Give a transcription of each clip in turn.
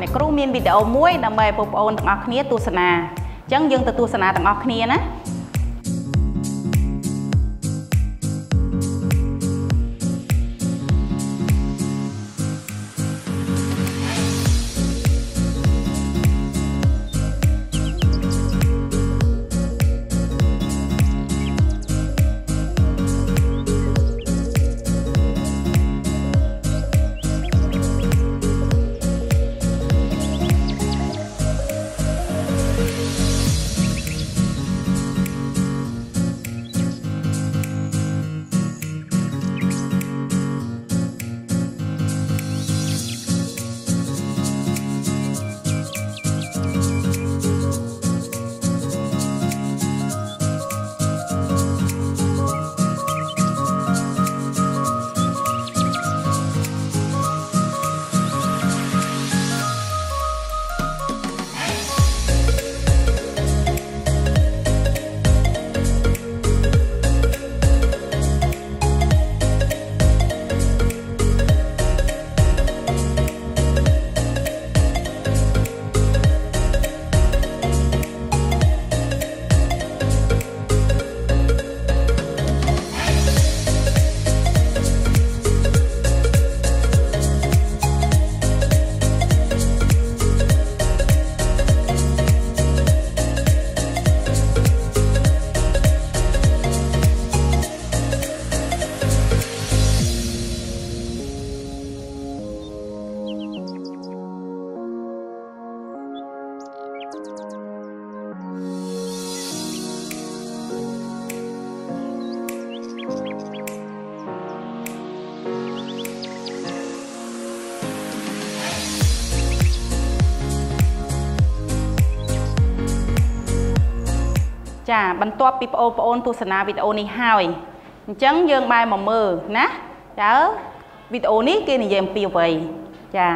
អ្នកគ្រូមានវីដេអូមួយដើម្បីឲ្យបងប្អូនទាំងអស់គ្នាទស្សនាអញ្ចឹងយើងទៅទស្សនាទាំងអស់គ្នាណា ចាបន្ទាប់ពីបងប្អូនទស្សនាវីដេអូនេះហើយអញ្ចឹងយើងបែរមកមើលណាតើវីដេអូនេះគេនិយាយអំពីអ្វីចា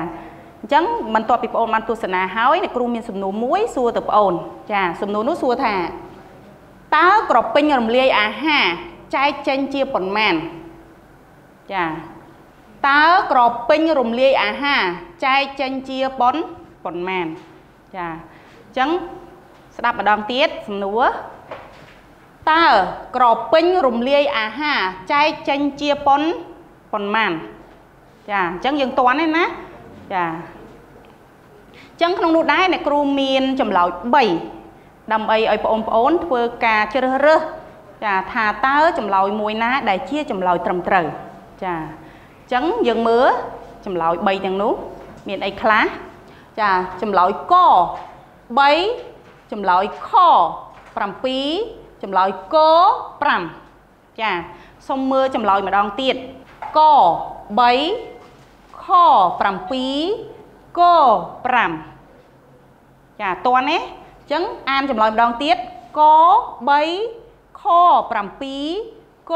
អញ្ចឹងបន្ទាប់ពីបងប្អូនបានទស្សនាហើយអ្នកគ្រូមានសំណួរមួយសួរទៅបងប្អូនចាសំណួរនោះសួរថាតើក្រពេញរំលាយអាហារចែកចេញជាប៉ុន្មានចាតើក្រពេញរំលាយអាហារចែកចេញជាប៉ុនប៉ុន្មានចាអញ្ចឹងស្ដាប់ម្ដងទៀតសំណួរ តើក្រពេញរំលាយអាហារចែកចេញជាប៉ុនប៉ុន្មានចាអញ្ចឹងយើងតន់ទេណាចាអញ្ចឹងក្នុងនោះដែរអ្នកគ្រូមានចម្លើយ3ដើម្បីឲ្យបងប្អូនធ្វើការជ្រើសរើសចាថាតើចម្លើយមួយណា ដែលជាចម្លើយត្រឹមត្រូវចាអញ្ចឹងយើងមើលចម្លើយ3ទាំងនោះ មានអីខ្លះចាចម្លើយក3ចម្លើយខ7 ចម្លើយក5ចាសុំមើលចម្លើយម្ដងទៀតក3ខ7ក5ចាតន់ទេអញ្ចឹងអានចម្លើយម្ដងទៀតក3ខ7ក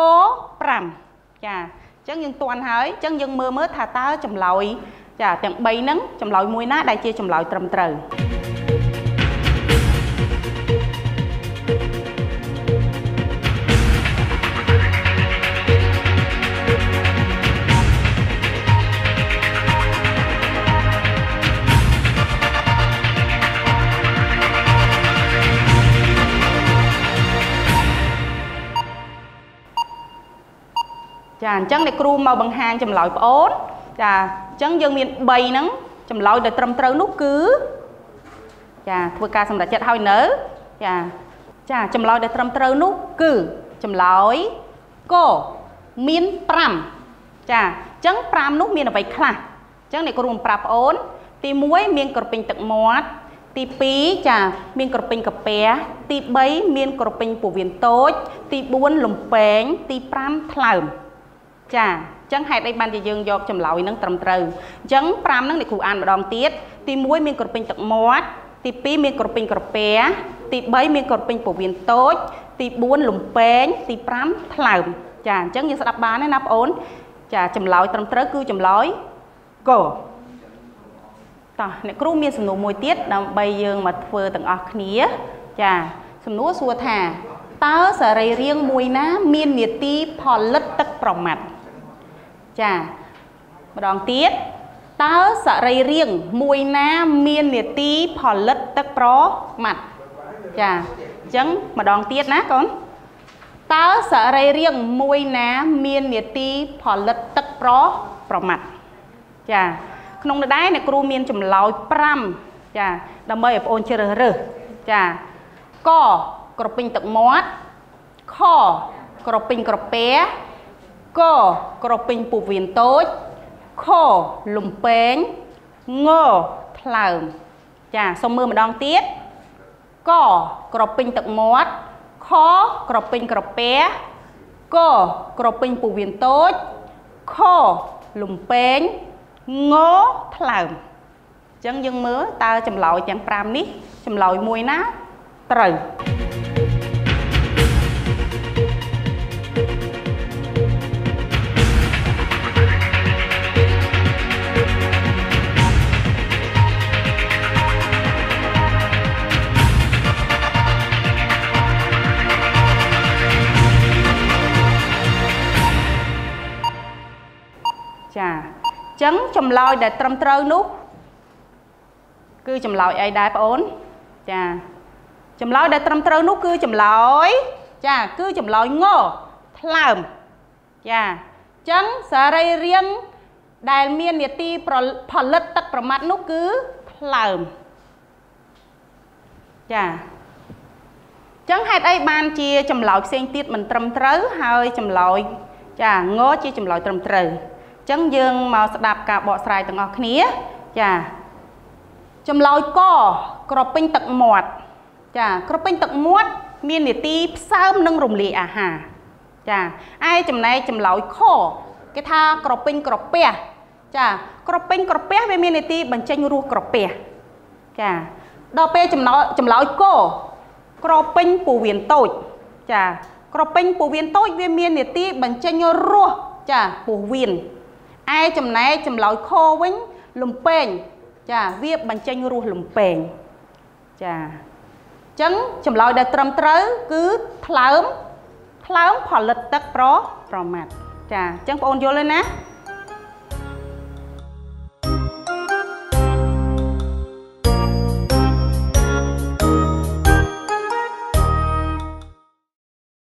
5ចាអញ្ចឹងយើងតន់ហើយអញ្ចឹងយើងមើលមើលថាតើចម្លើយចាទាំង3ហ្នឹងចម្លើយមួយណាដែលជាចម្លើយត្រឹមត្រូវ ចាអញ្ចឹងអ្នកគ្រូមកបង្ហាញចម្លើយប្អូនចាអញ្ចឹងយើងមាន3ហ្នឹងចម្លើយដែលត្រឹមត្រូវនោះគឺចាធ្វើការសម្រេចចិត្តហើយនៅចាចាចម្លើយដែលត្រឹមត្រូវនោះគឺចម្លើយកមាន5ចាអញ្ចឹង5នោះមានអ្វីខ្លះអញ្ចឹងអ្នកគ្រូប្រាប់ប្អូន ទី1មានក្រពេញទឹកមាត់ទី2ចា មានក្រពេញកាពះទី3មានក្រពេញពោះវៀនតូច ទី4លំពែងទី5ថ្លើម ចាអញ្ចឹងហេតុអីបានជាយើងយកចម្លើយនឹងត្រឹមត្រូវអញ្ចឹង5ហ្នឹងអ្នកគ្រូអានម្ដងទៀតទី1មានក្រពេញទឹកមាត់ទី2មានក្រពេញក្រពែទី3មានក្រពេញពោះវៀនតូច ទី4លំពែងទី5ថ្លើមចាអញ្ចឹងយើងស្ដាប់បានទេណាបងអូនចាចម្លើយត្រឹមត្រូវគឺចម្លើយកតោះអ្នកគ្រូមានសំណួរមួយទៀតដើម្បីយើងមកធ្វើទាំងអស់គ្នា ចាសំណួរសួរថាតើសរីរាង្គមួយណា មាននីតិផលិតទឹកប្រមាត់ ចាម្ដងទៀតតតើសរីរាង្គមួយណាមាននេតិផលិតទឹកប្រមាត់ចាអញ្ចឹងម្ដងទៀតណាកូនតើសរីរាង្គមួយណាមាននេតិផលិតទឹកប្រប្រមាត់ចាក្នុងនោះដែរអ្នកគ្រូមានចម្លើយ5ចាដើម្បីឲ្យបងអូនជ្រើសរើសចាកក្រពេញទឹកមាត់ខក្រពេញក្រពែ កក្រពេញពុះវៀនតូចខលំពេងងថ្លើមចាសូមមើលម្ដងទៀតកក្រពេញទឹកមាត់ខក្រពេញក្រពែកក្រពេញពុះវៀនតូចខលំពេងងថ្លើមអញ្ចឹងយើងមើលតើចម្លើយទាំង5នេះចម្លើយមួយណាត្រូវ ចឹងចម្លើយដែលត្រឹមត្រូវនោះគឺចម្លើយអីដែរបងអូនចាចម្លើយដែលត្រឹមត្រូវនោះគឺចម្លើយចាគឺចម្លើយងថ្លើមចាអញ្ចឹងសារីរាង្គដែលមាននីតិផលិតទឹកប្រមាត់នោះគឺថ្លើមចាអញ្ចឹងហេតុអីបានជាចម្លើយផ្សេងទៀតមិនត្រឹមត្រូវហើយចម្លើយចាងជាចម្លើយត្រឹមត្រូវ ចឹងយើងមកស្ដាប់ការបកស្រាយទាំងអស់គ្នាចាចម្លើយកក្រពេញទឹកមាត់ចាក្រពេញទឹកមាត់មាននីតិផ្សើមនិងរំលាយអាហារចាឯចំណែកចម្លើយខគេថាក្រពេញក្រពះចាក្រពេញក្រពះវាមាននីតិបញ្ចេញរសក្រពះចាដល់ពេលចំណោចម្លើយកក្រពេញពោះវៀនតូច ចា ក្រពេញពោះវៀនតូចវាមាននីតិបញ្ចេញរសចាពោះវៀន ឯចំណែកចម្លើយខវិញលំពេងចាវាបញ្ចេញរសលំពេងចាអញ្ចឹងចម្លើយដែលត្រឹមត្រូវគឺថ្លើមថ្លើមផលិតទឹកប្រប្រមាត់ចាអញ្ចឹងបងអូនយល់ទេណា